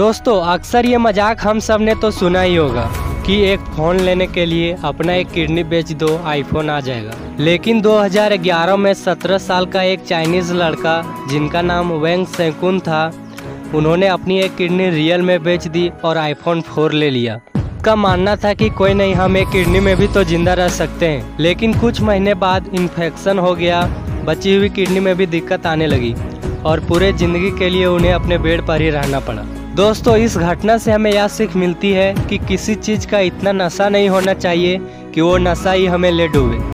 दोस्तों, अक्सर ये मज़ाक हम सबने तो सुना ही होगा कि एक फ़ोन लेने के लिए अपना एक किडनी बेच दो आईफोन आ जाएगा। लेकिन 2011 में 17 साल का एक चाइनीज़ लड़का, जिनका नाम वेंग सेकुन था, उन्होंने अपनी एक किडनी रियल में बेच दी और आईफोन 4 ले लिया। का मानना था कि कोई नहीं, हम एक किडनी में भी तो ज़िंदा रह सकते हैं। लेकिन कुछ महीने बाद इन्फेक्शन हो गया, बची हुई किडनी में भी दिक्कत आने लगी और पूरे ज़िंदगी के लिए उन्हें अपने बेड पर ही रहना पड़ा। दोस्तों, इस घटना से हमें यह सीख मिलती है कि किसी चीज़ का इतना नशा नहीं होना चाहिए कि वो नशा ही हमें ले डूबे।